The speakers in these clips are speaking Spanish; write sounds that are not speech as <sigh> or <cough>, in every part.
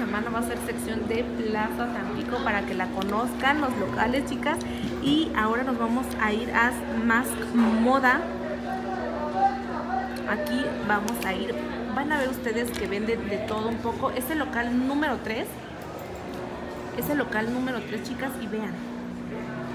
semana va a ser sección de Plaza Tampico para que la conozcan los locales, chicas. Y ahora nos vamos a ir a Más Moda. Aquí vamos a ir. Van a ver ustedes que venden de todo un poco. Es el local número 3. Es el local número 3, chicas. Y vean,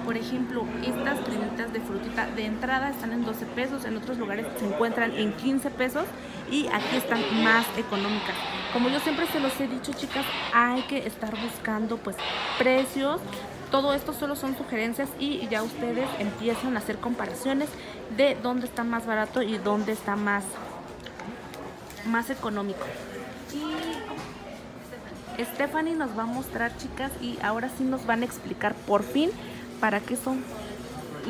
por ejemplo, estas cremitas de frutita de entrada están en 12 pesos, en otros lugares se encuentran en 15 pesos y aquí están más económicas. Como yo siempre se los he dicho, chicas, hay que estar buscando pues precios. Todo esto solo son sugerencias y ya ustedes empiezan a hacer comparaciones de dónde está más barato y dónde está más, más económico. Y Stephanie nos va a mostrar, chicas, y ahora sí nos van a explicar por fin para qué son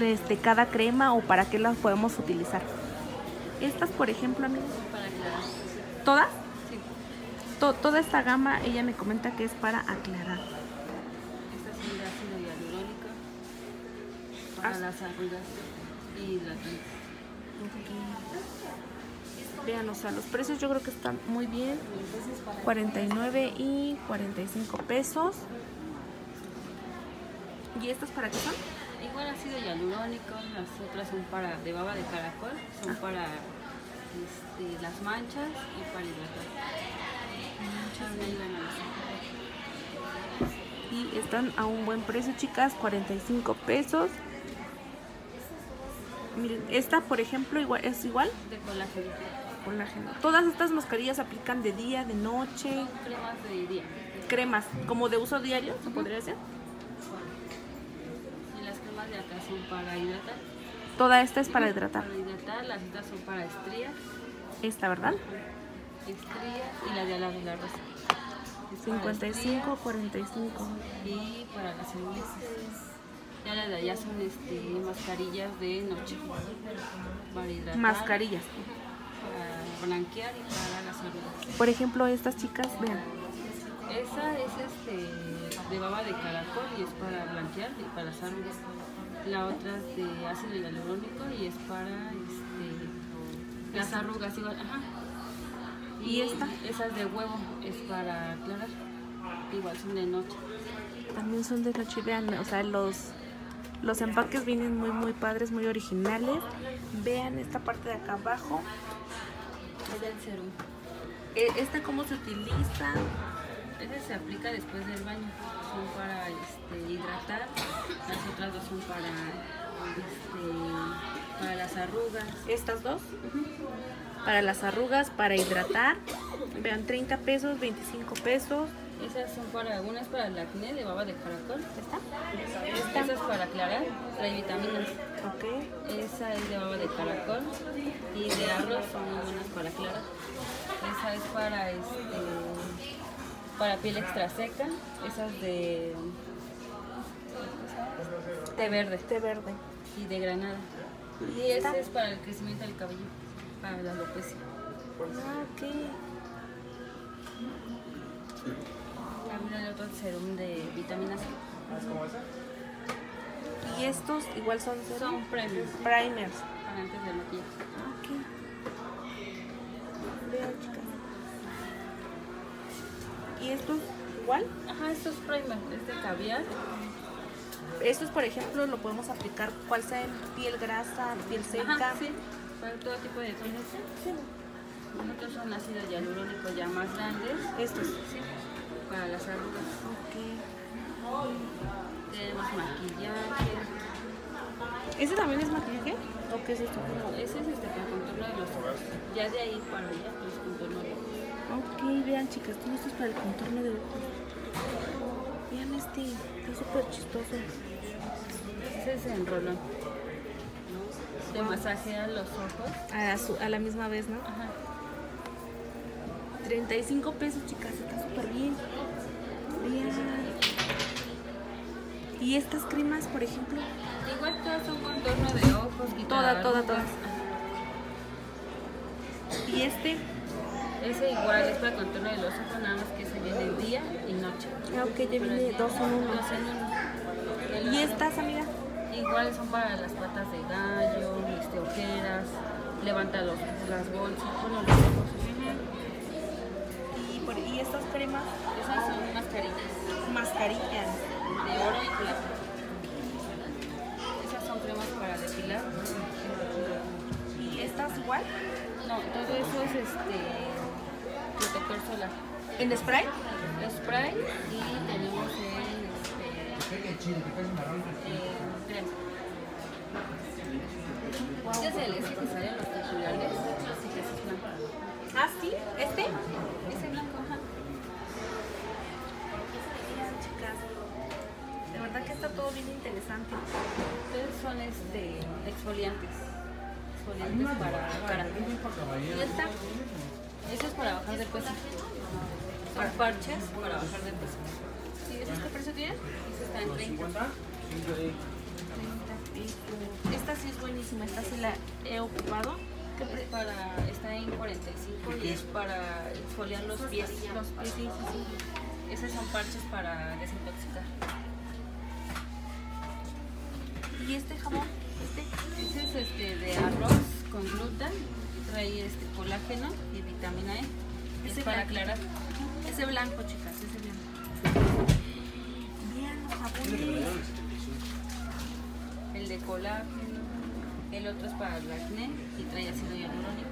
este, cada crema o para qué las podemos utilizar. Estas, por ejemplo, amigos. ¿Todas? Sí. To- toda esta gama, ella me comenta que es para aclarar. Esta es de ácido hialurónico para Ácido. las arrugas y la Vean, o sea, los precios yo creo que están muy bien. 49 y 45 pesos. ¿Y estas para qué son? Igual ácido hialurónico, las otras son para de baba de caracol, son Ah. para este, las manchas y para hidratar. Y están a un buen precio, chicas, 45 pesos. Miren, esta, por ejemplo, igual, es igual, de colágeno, colágeno. Todas estas mascarillas se aplican de día, de noche, cremas de día. cremas, como de uso diario, se podría decir. Y las cremas de acá son para hidratar. Toda esta es para hidratar. Para hidratar, las otras son para estrías, Esta, ¿verdad? estrías y la de ala de la rosa. Es para 55, 45. y para las celulitis. Ya las de allá son este, mascarillas de noche para hidratar, Mascarillas. para blanquear y para las arrugas. Por ejemplo, estas chicas, vean. Esa es este, de baba de caracol y es para blanquear y para las arrugas. La otra es de ácido hialurónico y es para este, las arrugas igual. Ajá. ¿Y esta? Esa es de huevo, es para aclarar. Igual son de noche. También son de noche, vean, o sea, los, los empaques vienen muy, muy padres, muy originales. Vean esta parte de acá abajo. Es del serum. Eh, ¿Esta cómo se utiliza? Ese se aplica después del baño. Son para este, hidratar. Las otras dos son para, este, para las arrugas. Estas dos. Para las arrugas, para hidratar. Vean, 30 pesos, 25 pesos. Esas son para, una es para el acné de baba de caracol. ¿Esta? Esa es para aclarar, trae vitaminas. Ok. Esa es de baba de caracol y de arroz son muy buenas para aclarar. Esa es para este para piel extra seca. Esa es de té verde Té verde. y de granada. Y ese es para el crecimiento del cabello, para la alopecia. Ah, ok. También hay otro serum de vitamina C. Y estos igual son, Son premios primers. para antes del maquillaje. Estos igual? Ajá, estos primers, es de caviar. Estos, por ejemplo, lo podemos aplicar cual sea en piel grasa, piel seca. Ajá, sí, para todo tipo de tonos. Nosotros son ácido hialurónico ya más grandes. Estos. Sí, para las arrugas. Ok. Tenemos maquillaje. ¿Ese también es maquillaje? ¿O qué es esto? Ese es este para contorno de los ojos. Ya de ahí para allá, pues contorno de ojos. Ok, vean chicas, todo esto es para el contorno de ojos. Vean este, está súper chistoso. Ese es en rolón. Te masajea los ojos. A la, su- a la misma vez, ¿no? Ajá. 35 pesos, chicas, está súper bien. Vean. Y estas cremas, por ejemplo, Igual todas son contorno de ojos y Toda, toda, todas. y este. Ese igual es para contorno de los ojos, nada más que se viene día y noche. ah, ok, ya viene dos en uno. Dos en uno. Y estas, amiga, Igual son para las patas de gallo, este, ojeras, levanta los, las bolsas, bueno, los ojos. Y, por- y estas cremas, Esas son mascarillas mascarillas. de oro y plata. Esas son cremas para depilar. Y estas igual, No, todo eso es este protector solar. en spray. Spray y tenemos el este, eh, crema. Este es el ese que sale en los titulares. Ah, sí, este. Ese blanco, ajá. Chicas. De verdad que está todo bien interesante. Ustedes son este, exfoliantes. Exfoliantes para cara. Y esta, eso es para bajar de peso. Son parches para bajar de peso. ¿Sí? ¿Ese qué precio tiene? Ese está en 30. Esta sí es buenísima, esta sí la he ocupado. ¿Qué pre- para, está en 45 y es para exfoliar los pies. Los pies, sí, sí. Esos son parches para desintoxicar. Y este jabón, este. Ese es este de arroz con gluten, trae este colágeno y vitamina E. Ese Es para blanco. aclarar. Ese blanco, chicas, ese blanco. Vean los jabones. El de colágeno, el otro es para el acné y trae ácido hialurónico.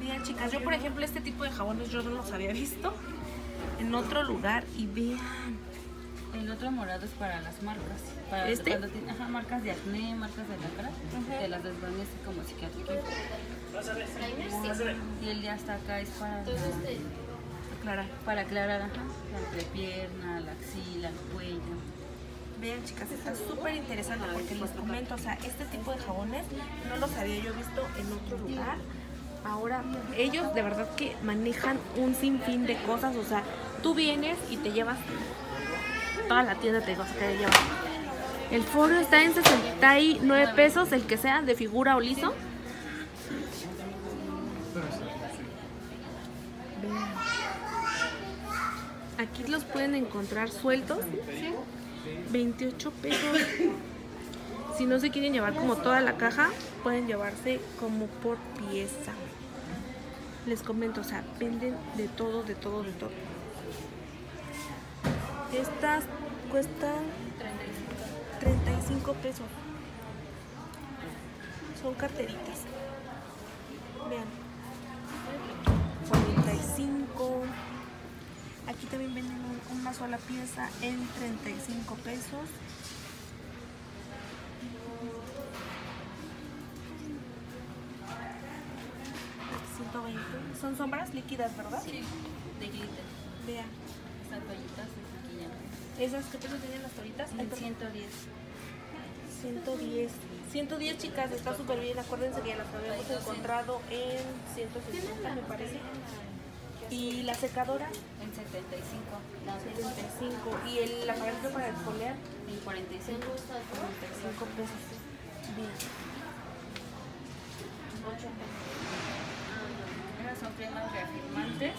Vean, chicas, yo por ejemplo este tipo de jabones yo no los había visto en otro lugar y vean. El otro morado es para las marcas. Para ¿Este? cuando tiene- ajá, marcas de acné, marcas de la cara, Ajá. de las desvanece como psiquiátrico. Y el de hasta acá es para, Clara. para aclarar ajá, la entrepierna, la axila, el cuello. Vean, chicas, está súper interesante porque les comento, o sea, este tipo de jabones no los había yo visto en otro lugar. Ahora, ellos de verdad que manejan un sinfín de cosas, o sea, tú vienes y te llevas toda la tienda, te digo, o sea, te llevas. El foro está en 69 pesos, el que sea, de figura o liso. Vean. Aquí los pueden encontrar sueltos. 28 pesos. Si no se quieren llevar como toda la caja, pueden llevarse como por pieza. Les comento, o sea, venden de todo, de todo, de todo. Estas cuestan 35 pesos. Son carteritas. Vean. 45. Aquí también venden un- una sola pieza en 35 pesos. $120. Son sombras líquidas, ¿verdad? Sí, de glitter. Vean. Estas toallitas ya. ¿Esas qué precio tienen las toallitas? En perdón. 110. 110. 110 chicas, está súper bien. Acuérdense que ya las habíamos encontrado en 150 me parece. Y la secadora, En 75. 75. Y el aparato para exfoliar, En 45. 5 pesos. Bien. Esas son cremas reafirmantes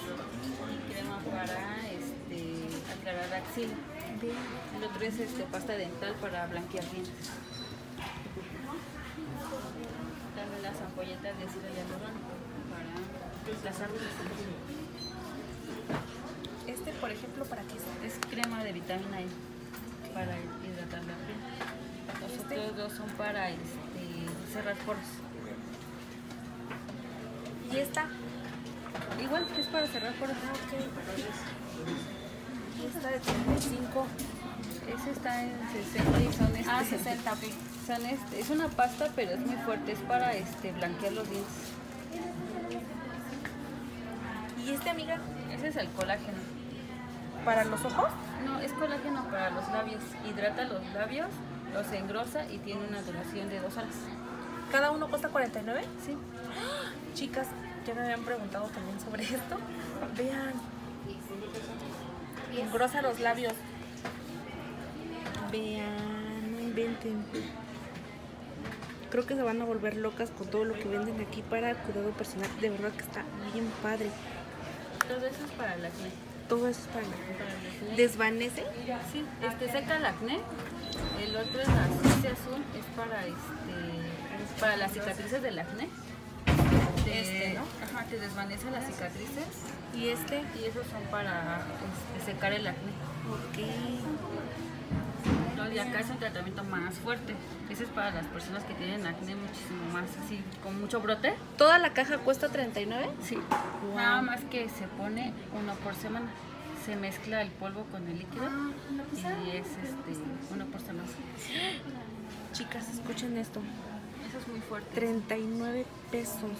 y crema para este, aclarar axila. Bien. El otro es este, pasta dental para blanquear dientes. También las ampolletas de ácido hialurónico para las arrugas. Por ejemplo, ¿para qué es? Es crema de vitamina E para hidratar la piel. Los ¿Este? otros dos son para este, cerrar poros. Y esta, Igual es para cerrar poros. y esta de 35. Ese está en 60 y son este, Ah, 60, ok. son este, es una pasta pero es muy fuerte, es para este blanquear los dientes. Y este, amiga, Ese es el colágeno. Para los ojos. No, es colágeno para los labios. Hidrata los labios, los engrosa y tiene una duración de dos horas. Cada uno cuesta 49. Sí. <gasps> Chicas, ya me habían preguntado también sobre esto. Vean. Engrosa los labios. Vean, no inventen. Creo que se van a volver locas con todo lo que venden aquí para cuidado personal. De verdad que está bien padre. Todo eso es para el acné. Todo eso es para el acné. ¿Desvanece? Sí, este seca el acné. El otro es la azul, es para este para las cicatrices del acné te, Este, ¿no? ajá, te desvanece las cicatrices ¿Y este? y esos son para este, secar el acné. Ok. Y acá es un tratamiento más fuerte. Ese es para las personas que tienen acné muchísimo más así, con mucho brote. ¿Toda la caja cuesta 39? Sí. Wow. Nada más que se pone uno por semana. Se mezcla el polvo con el líquido y es este uno por semana. Chicas, escuchen esto. Eso es muy fuerte. 39 pesos.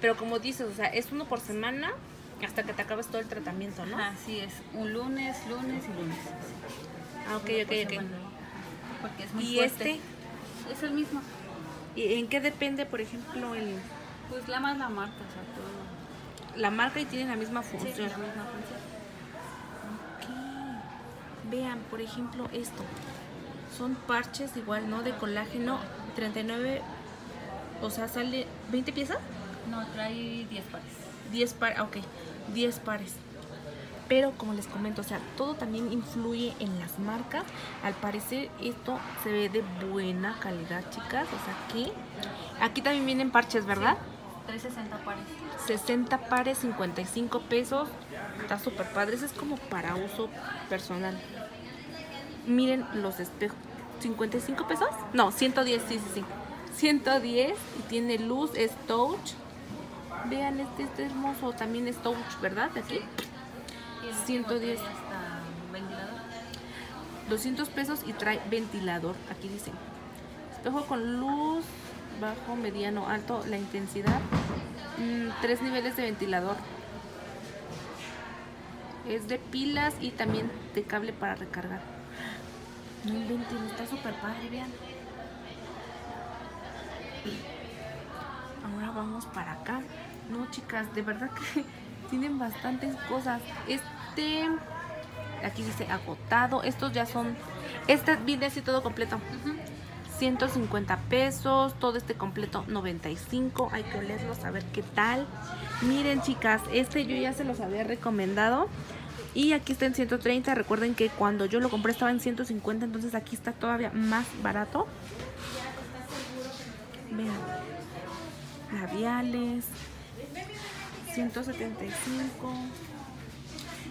Pero como dices, o sea, es uno por semana hasta que te acabes todo el tratamiento, ¿no? Así es, un lunes, lunes y lunes. Ah, ok, ok, ok. semana. Porque es muy ¿Y fuerte. este? Es el mismo. ¿Y en qué depende, por ejemplo, el, Pues la más la marca, o sea, todo. la marca y tiene la misma Sí, función? la misma función. Ok. Vean, por ejemplo, esto. Son parches igual, ¿no? De colágeno, 39, o sea, sale 20 piezas, No, trae 10 pares. 10 pares, ok, 10 pares. Pero como les comento, o sea, todo también influye en las marcas. Al parecer esto se ve de buena calidad, chicas. O sea, aquí, aquí también vienen parches, ¿verdad? Trae 60 pares. 60 pares, 55 pesos. Está súper padre. Ese es como para uso personal. Miren los espejos. ¿55 pesos? No, 110, sí, sí, sí. 110 y tiene luz, es touch. Vean, este, este hermoso también es touch, ¿verdad? De aquí. 110. trae hasta ventilador. 200 pesos y trae ventilador. Aquí dice. Espejo con luz, bajo, mediano, alto, la intensidad. Mm, tres niveles de ventilador. Es de pilas y también de cable para recargar. No inventen, está súper padre, vean. Ahora vamos para acá. No, chicas, de verdad que <laughs> tienen bastantes cosas. Este, aquí dice agotado. Estos ya son, este viene así todo completo. 150 pesos, todo este completo 95. Hay que olerlos a ver qué tal. Miren, chicas, este yo ya se los había recomendado. Y aquí está en 130. Recuerden que cuando yo lo compré estaba en 150, entonces aquí está todavía más barato. Vean. Labiales. 175.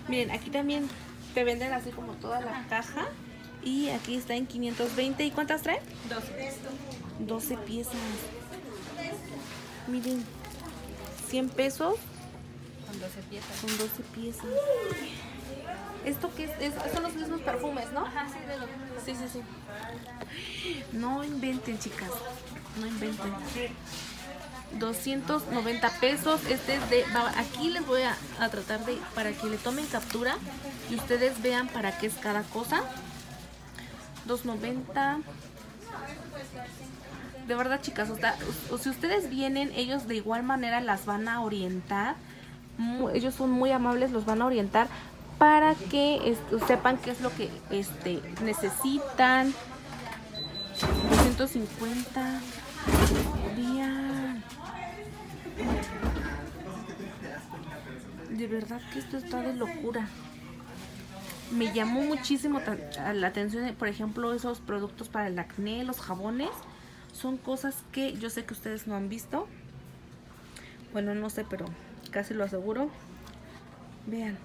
Miren, aquí también te venden así como toda la caja. Y aquí está en 520. ¿Y cuántas trae? 12. 12 piezas. Miren, 100 pesos Con 12 piezas. son 12 piezas. ¿Esto qué es? Es- Son los mismos perfumes, ¿no? Ajá, sí, de lo Sí, sí, sí. No inventen, chicas. No inventen. 290 pesos. Este es de. Aquí les voy a, tratar de. Para que le tomen captura y ustedes vean para qué es cada cosa. 290. De verdad, chicas, o sea, si ustedes vienen, ellos de igual manera las van a orientar. Ellos son muy amables, los van a orientar para que este, sepan qué es lo que este, necesitan. 250. De verdad que esto está de locura. Me llamó muchísimo la atención, por ejemplo, esos productos para el acné, los jabones. Son cosas que yo sé que ustedes no han visto. Bueno, no sé, pero casi lo aseguro. Vean.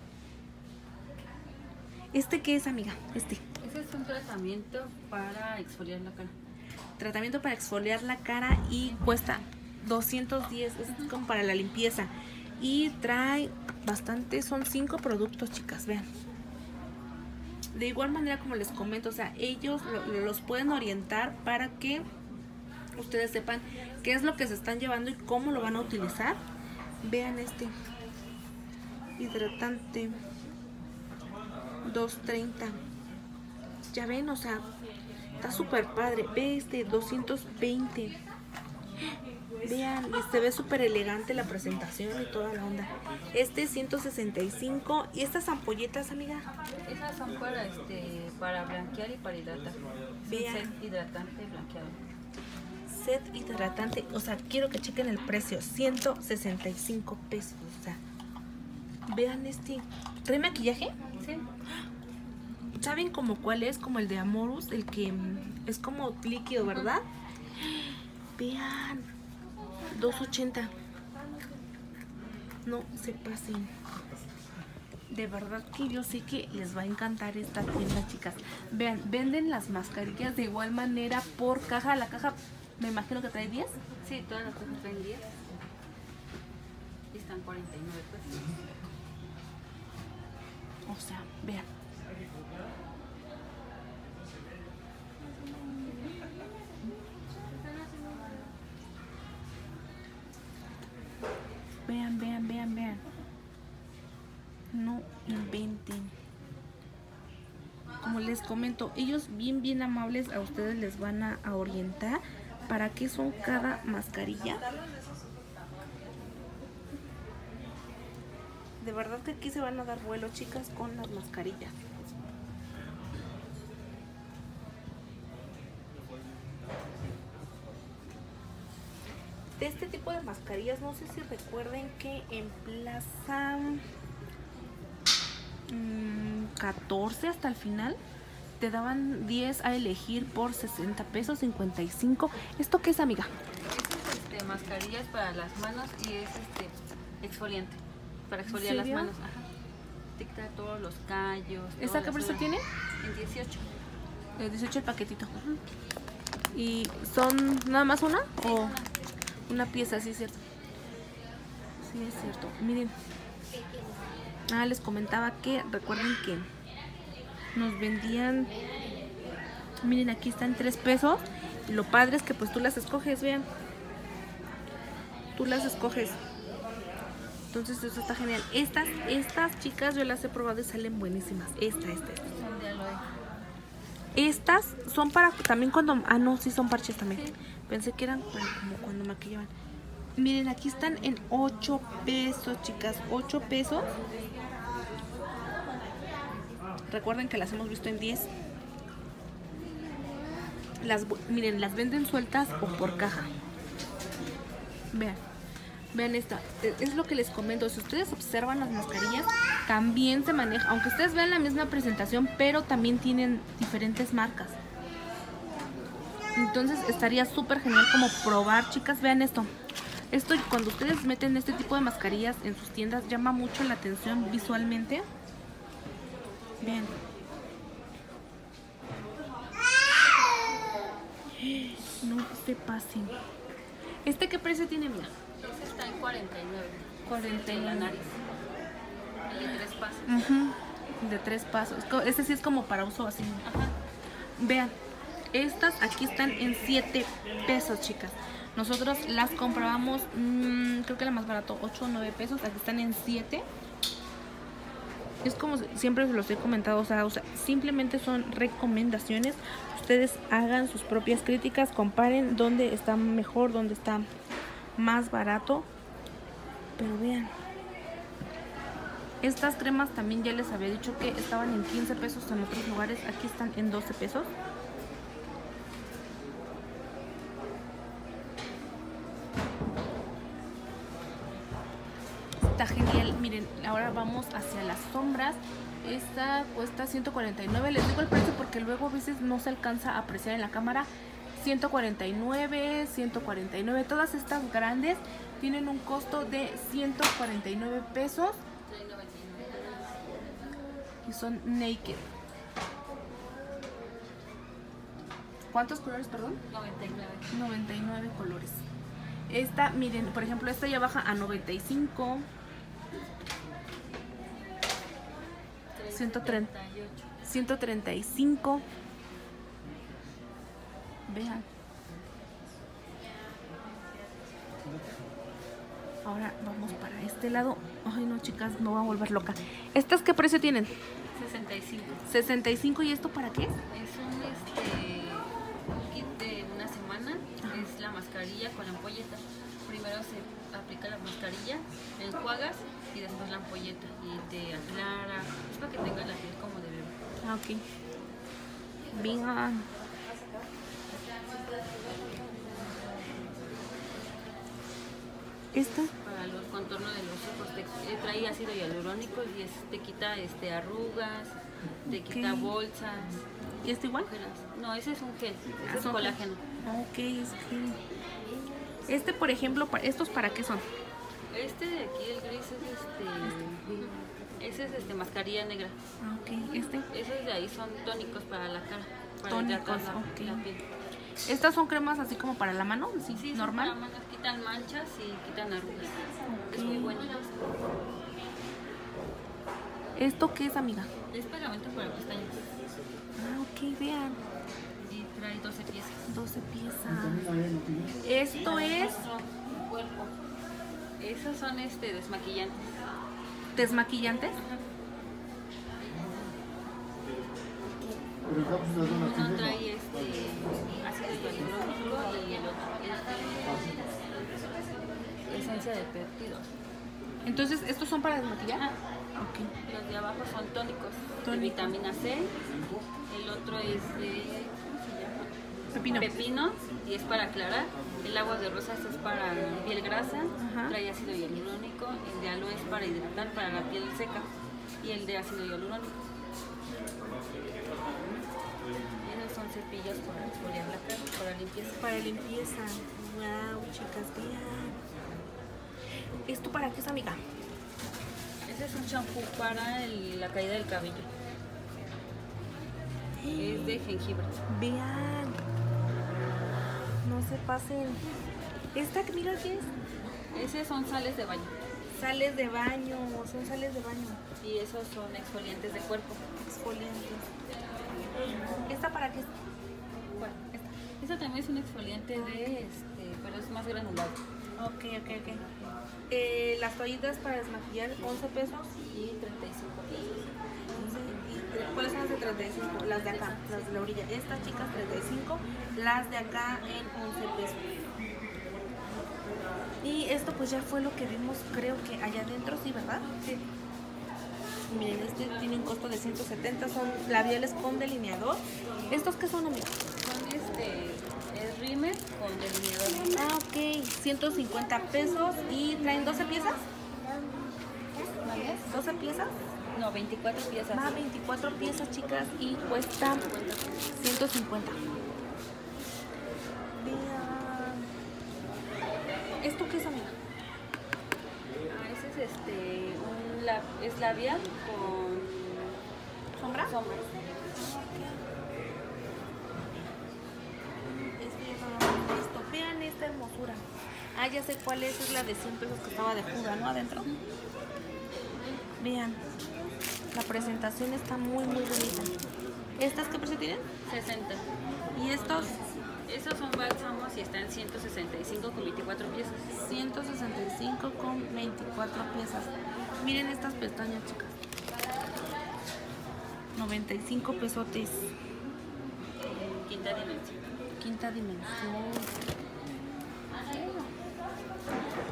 ¿Este qué es, amiga? Este. Ese es un tratamiento para exfoliar la cara. Tratamiento para exfoliar la cara y cuesta 210. Es como para la limpieza. Y trae bastante, son cinco productos, chicas, vean. De igual manera, como les comento, o sea, ellos lo- los pueden orientar para que ustedes sepan qué es lo que se están llevando y cómo lo van a utilizar. Vean este hidratante 230. Ya ven, o sea, está súper padre. Ve este 220. Vean, y se ve súper elegante la presentación y toda la onda. Este 165. ¿Y estas ampolletas, amiga? Esas son para este para blanquear y para hidratar. Es Vean. set hidratante blanqueado. Set hidratante. O sea, quiero que chequen el precio. 165 pesos. O sea, vean este. ¿Trae maquillaje? Sí. ¿Saben como cuál es? Como el de Amorus, el que mm, es como líquido, ¿verdad? Vean, 280. No se pasen. De verdad que yo sé que les va a encantar esta tienda, chicas. Vean, venden las mascarillas de igual manera por caja. La caja, me imagino que trae 10. Sí, todas las cosas traen 10. Y están 49 pesos. O sea, vean. Vean, vean, vean, vean. No inventen. Como les comento, ellos bien, bien amables a ustedes les van a, orientar para qué son cada mascarilla. De verdad que aquí se van a dar vuelo, chicas, con las mascarillas. De este tipo de mascarillas, no sé si recuerden que en Plaza mm, 14 hasta el final te daban 10 a elegir por 60 pesos, 55. ¿Esto qué es, amiga? Estas este, mascarillas para las manos y es este exfoliante. Para exfoliar las manos. Ajá. Quita todos los callos. ¿Esta qué precio tiene? En 18. Eh, 18 el paquetito. ¿Y son nada más una? ¿O una. Una pieza? Sí, es cierto. Sí, es cierto. Miren. Ah, les comentaba que recuerden que nos vendían. Miren, aquí están 3 pesos. Y lo padre es que pues tú las escoges, vean. Tú las escoges. Entonces eso está genial. Estas, estas chicas yo las he probado y salen buenísimas. Esta, esta, esta. Estas son para también cuando... Ah, no, sí son parches también. Pensé que eran como cuando maquillaban. Miren, aquí están en 8 pesos, chicas. 8 pesos. Recuerden que las hemos visto en 10. Las, miren, las venden sueltas o por caja. Vean. Vean esta. E- Es lo que les comento. Si ustedes observan las mascarillas, también se maneja. Aunque ustedes vean la misma presentación, pero también tienen diferentes marcas. Entonces estaría súper genial como probar, chicas. Vean esto. Esto cuando ustedes meten este tipo de mascarillas en sus tiendas llama mucho la atención visualmente. Vean. <gasps> No se pasen. ¿Este qué precio tiene, mira? Ese está en 49. 49. En la nariz. Y de tres pasos. De tres pasos. Este sí es como para uso así. Ajá. Vean, estas aquí están en 7 pesos, chicas. Nosotros las comprábamos, mm, creo que la más barato, 8 o 9 pesos. Aquí están en 7. Es como si- siempre se los he comentado, o sea, o sea, simplemente son recomendaciones. Ustedes hagan sus propias críticas, comparen dónde está mejor, dónde está más barato. Pero vean, estas cremas también ya les había dicho que estaban en 15 pesos en otros lugares. Aquí están en 12 pesos. Está genial. Miren, ahora vamos hacia las sombras. Esta cuesta 149. Les digo el precio porque luego a veces no se alcanza a apreciar en la cámara. 149, 149. Todas estas grandes tienen un costo de 149 pesos Trae 99. y son naked. ¿Cuántos colores, perdón? 99. 99 colores. Esta, miren, por ejemplo, esta ya baja a 95. 130. 38. 135. Vean. Ahora vamos para este lado. Ay, no, chicas, me voy a volver loca. ¿Estas qué precio tienen? 65. 65 y esto para qué? Es un este, kit de una semana. Es la mascarilla con la ampolleta. Primero se aplica la mascarilla, enjuagas y después la ampolleta. Y te aclara. Es para que tenga la piel como de bebé. Ah, ok. Vean. Esta, Para el contorno de los ojos. Te, eh, trae ácido hialurónico y es- te quita este, arrugas, te quita bolsas. ¿y esta igual? No, ese es un gel. Ese Ah, es colágeno. Ok, es que... Este, por ejemplo, ¿estos para qué son? Este de aquí, el gris, es Ese es este, mascarilla negra. Ah, ok. Este. Esos de ahí son tónicos para la cara. Para Tónicos, la, la piel. Estas son cremas así como para la mano, sí, Sí, normal. para manos, quitan manchas y quitan arrugas. Es muy bueno. ¿Esto qué es, amiga? Es pegamento para pestañas. Ah, ok, vean. Y trae 12 piezas. 12 piezas. Esto es Cuerpo. Esos son este, desmaquillantes. desmaquillantes. Uno trae ácido hialurónico y el otro es de esencia de péptidos. Entonces, ¿estos son para desmaquillar? Ah. Los de abajo son tónicos, de Tónicos. vitamina C. El otro es de. Pepino. pepino y es para aclarar. El agua de rosas es para piel grasa, Ajá. trae ácido hialurónico. El de aloe es para hidratar, para la piel seca. Y el de ácido hialurónico. Y esos son cepillos para exfoliar la cara, para limpieza. Para limpieza. Wow, chicas, vean. ¿Esto para qué es, amiga? Ese es un champú para el- la caída del cabello. Es de jengibre. Vean. No se pasen. ¿Esta, mira qué es? Son sales de baño. Sales de baño, son sales de baño. Y esos son exfoliantes de cuerpo. Exfoliantes. ¿Esta para qué? Bueno, esta. Esta también es un exfoliante de este, pero es más granulado. Ok, ok, ok. Eh, las toallitas para desmaquillar, 11 pesos. Y 35 pesos. ¿Y ¿Cuáles son las de 35? Las de acá, las de la orilla. Estas chicas 35, las de acá en 11 pesos. Y esto pues ya fue lo que vimos, creo que allá adentro, sí, ¿verdad? Sí. Miren, este tiene un costo de 170, son labiales con delineador. ¿Estos qué son, amigos? Son este, es rímel con delineador. Ah, ok, 150 pesos y traen 12 piezas. ¿Vale? 12 piezas. No, 24 piezas. Va 24 piezas, chicas, y cuesta 150. Vean. ¿Esto qué es, amiga? Ah, ese es este, un lab, es labial con ¿Sombra? sombras. Este. Vean esta hermosura. Ah, ya sé cuál es, es la de 100 pesos que estaba de Juda, ¿no? Adentro. Vean. La presentación está muy, muy bonita. ¿Estas qué precio tienen? 60. Y estos Esos son bálsamos y están 165 con 24 piezas. 165 con 24 piezas. Miren estas pestañas, chicas. 95 pesotes. Quinta dimensión. Quinta dimensión.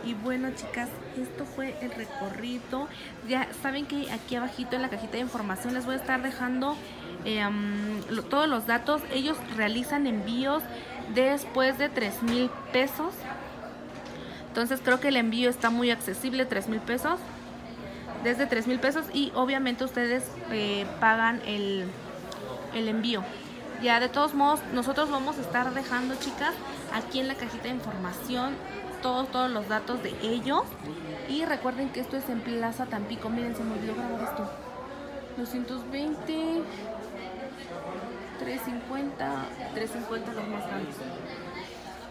Y bueno, chicas, esto fue el recorrido. Ya saben que aquí abajito en la cajita de información les voy a estar dejando eh, lo- todos los datos. Ellos realizan envíos después de 3 mil pesos. Entonces creo que el envío está muy accesible, 3 mil pesos. Desde 3 mil pesos y obviamente ustedes eh, pagan el, el envío. Ya de todos modos, nosotros vamos a estar dejando, chicas, aquí en la cajita de información todos, todos los datos de ellos. Y recuerden que esto es en Plaza Tampico. Miren, se me olvidó grabar esto. 220, 350, 350 los más grandes.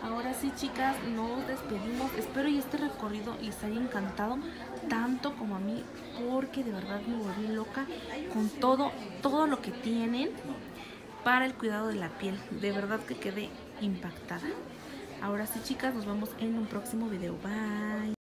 Ahora sí, chicas, nos despedimos. Espero y este recorrido les haya encantado tanto como a mí, porque de verdad me volví loca con todo, todo lo que tienen para el cuidado de la piel. De verdad que quedé impactada. Ahora sí, chicas, nos vemos en un próximo video. Bye.